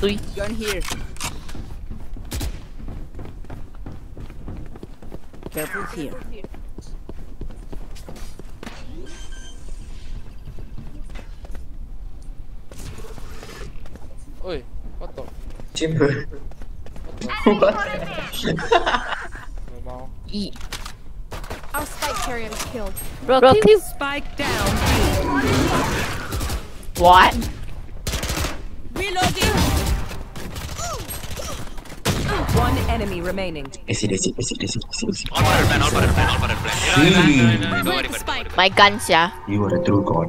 Tuy. Gun here. Careful here. Oi, what the? Chamber. What the? what? Nggak mau. E. Our spike carrier is killed. Bro, Bro, kill. Spike down. What? One enemy remaining. Acid, acid, acid, acid, acid, acid. All for plan, all for plan, all. My guns, yeah. You are a true god.